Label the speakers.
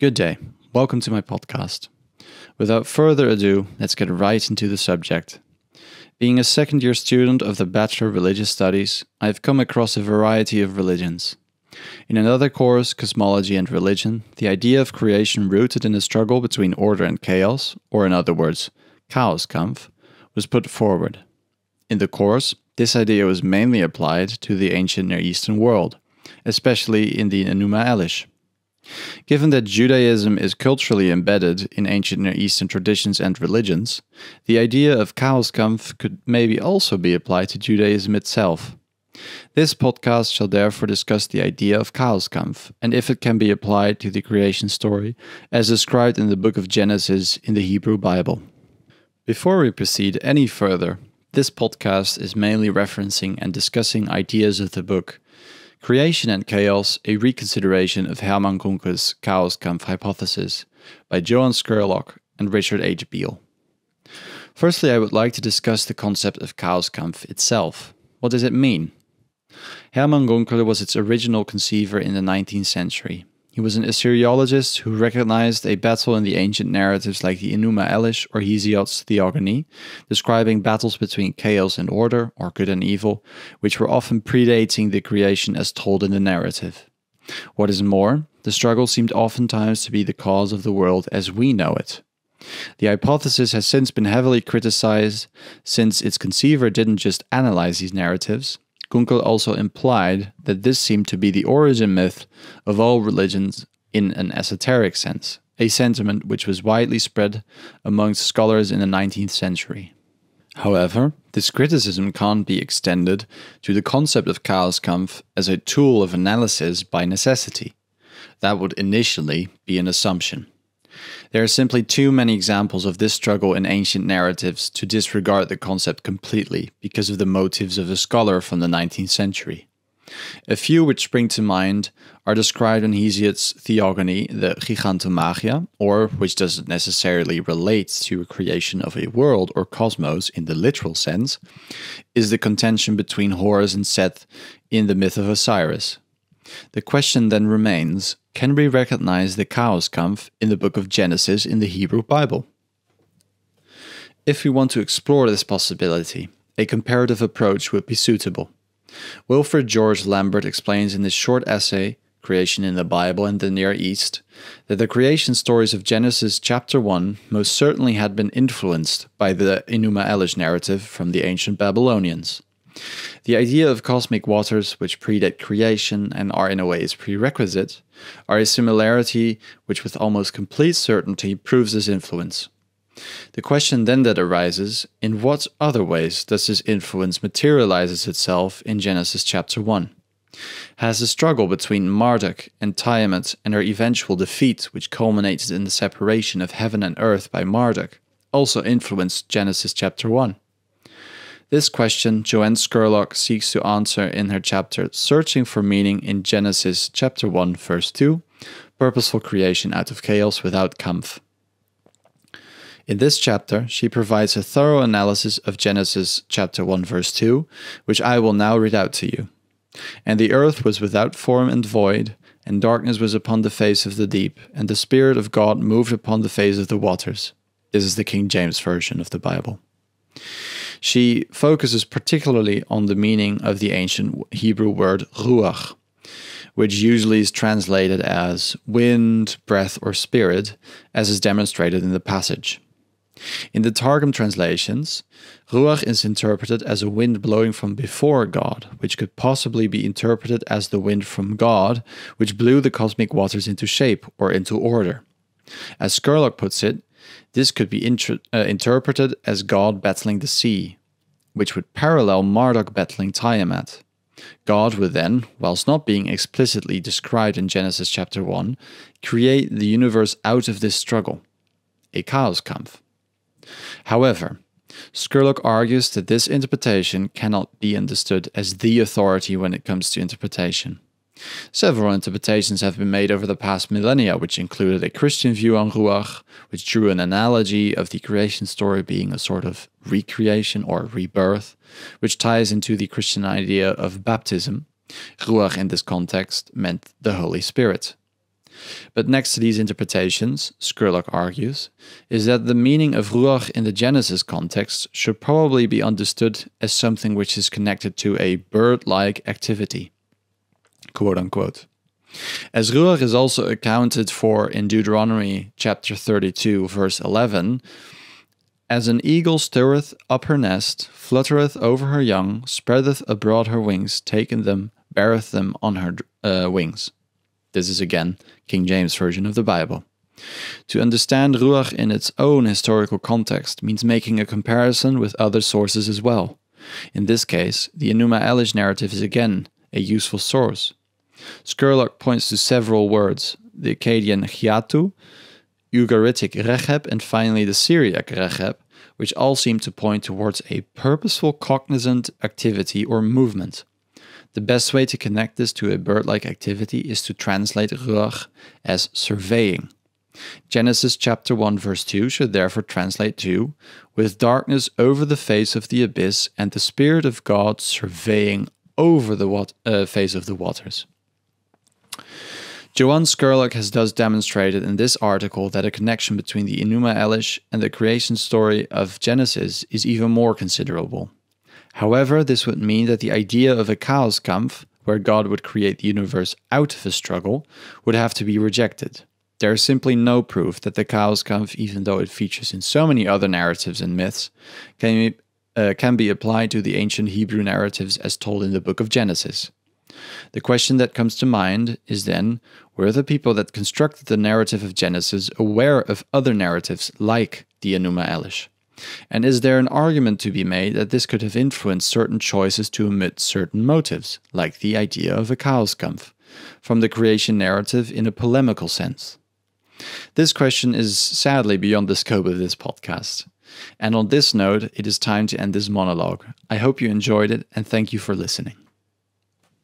Speaker 1: Good day. Welcome to my podcast. Without further ado, let's get right into the subject. Being a second year student of the Bachelor of Religious Studies, I have come across a variety of religions. In another course, Cosmology and Religion, the idea of creation rooted in a struggle between order and chaos, or in other words, Chaoskampf, was put forward. In the course, this idea was mainly applied to the ancient Near Eastern world, especially in the Enuma Elish. Given that Judaism is culturally embedded in ancient Near Eastern traditions and religions, the idea of Chaoskampf could maybe also be applied to Judaism itself. This podcast shall therefore discuss the idea of Chaoskampf and if it can be applied to the creation story as described in the book of Genesis in the Hebrew Bible. Before we proceed any further, this podcast is mainly referencing and discussing ideas of the book Creation and Chaos, a reconsideration of Hermann Gunkel's Chaoskampf hypothesis by JoAnn Scurlock and Richard H. Beal. Firstly, I would like to discuss the concept of Chaoskampf itself. What does it mean? Hermann Gunkel was its original conceiver in the 19th century. He was an Assyriologist who recognized a battle in the ancient narratives like the Enuma Elish or Hesiod's Theogony, describing battles between chaos and order, or good and evil, which were often predating the creation as told in the narrative. What is more, the struggle seemed oftentimes to be the cause of the world as we know it. The hypothesis has since been heavily criticized since its conceiver didn't just analyze these narratives, Gunkel also implied that this seemed to be the origin myth of all religions in an esoteric sense, a sentiment which was widely spread amongst scholars in the 19th century. However, this criticism can't be extended to the concept of Chaoskampf as a tool of analysis by necessity. That would initially be an assumption. There are simply too many examples of this struggle in ancient narratives to disregard the concept completely because of the motives of a scholar from the 19th century. A few which spring to mind are described in Hesiod's Theogony, the Gigantomachia, or which doesn't necessarily relate to a creation of a world or cosmos in the literal sense, is the contention between Horus and Seth in the myth of Osiris. The question then remains can we recognize the Chaoskampf in the book of Genesis in the Hebrew Bible? If we want to explore this possibility, a comparative approach would be suitable. Wilfred George Lambert explains in his short essay, Creation in the Bible and the Near East, that the creation stories of Genesis chapter 1 most certainly had been influenced by the Enuma Elish narrative from the ancient Babylonians. The idea of cosmic waters, which predate creation and are in a way its prerequisite, are a similarity which, with almost complete certainty, proves this influence. The question then that arises in what other ways does this influence materializes itself in Genesis chapter 1? Has the struggle between Marduk and Tiamat and her eventual defeat, which culminated in the separation of heaven and earth by Marduk, also influenced Genesis chapter 1? This question JoAnn Scurlock seeks to answer in her chapter Searching for Meaning in Genesis chapter 1 verse 2, Purposeful Creation out of Chaos without Kampf. In this chapter, she provides a thorough analysis of Genesis chapter 1 verse 2, which I will now read out to you. And the earth was without form and void, and darkness was upon the face of the deep, and the Spirit of God moved upon the face of the waters. This is the King James Version of the Bible. She focuses particularly on the meaning of the ancient Hebrew word ruach, which usually is translated as wind, breath, or spirit, as is demonstrated in the passage. In the Targum translations, Ruach is interpreted as a wind blowing from before God, which could possibly be interpreted as the wind from God, which blew the cosmic waters into shape or into order. As Scurlock puts it, this could be uh, interpreted as God battling the sea, which would parallel Marduk battling Tiamat. God would then, whilst not being explicitly described in Genesis chapter 1, create the universe out of this struggle, a Chaoskampf. However, Scurlock argues that this interpretation cannot be understood as the authority when it comes to interpretation. Several interpretations have been made over the past millennia, which included a Christian view on Ruach, which drew an analogy of the creation story being a sort of recreation or rebirth, which ties into the Christian idea of baptism. Ruach in this context meant the Holy Spirit. But next to these interpretations, Scurlock argues, is that the meaning of Ruach in the Genesis context should probably be understood as something which is connected to a bird like activity. Quote unquote. As Ruach is also accounted for in Deuteronomy chapter 32, verse 11, as an eagle stirreth up her nest, fluttereth over her young, spreadeth abroad her wings, taking them, beareth them on her uh, wings. This is again King James Version of the Bible. To understand Ruach in its own historical context means making a comparison with other sources as well. In this case, the Enuma Elish narrative is again a useful source. Scurlock points to several words the Akkadian Hiatu, Ugaritic Recheb, and finally the Syriac Recheb, which all seem to point towards a purposeful cognizant activity or movement. The best way to connect this to a bird like activity is to translate ruach as surveying. Genesis chapter 1 verse 2 should therefore translate to with darkness over the face of the abyss and the spirit of God surveying over the uh, face of the waters. JoAnn Scurlock has thus demonstrated in this article that a connection between the Enuma Elish and the creation story of Genesis is even more considerable. However, this would mean that the idea of a Chaoskampf, where God would create the universe out of a struggle, would have to be rejected. There is simply no proof that the Chaoskampf, even though it features in so many other narratives and myths, can uh, can be applied to the ancient Hebrew narratives as told in the book of Genesis. The question that comes to mind is then were the people that constructed the narrative of Genesis aware of other narratives like the Enuma Elish? And is there an argument to be made that this could have influenced certain choices to omit certain motives, like the idea of a Chaoskampf, from the creation narrative in a polemical sense? This question is sadly beyond the scope of this podcast. And on this note, it is time to end this monologue. I hope you enjoyed it and thank you for listening.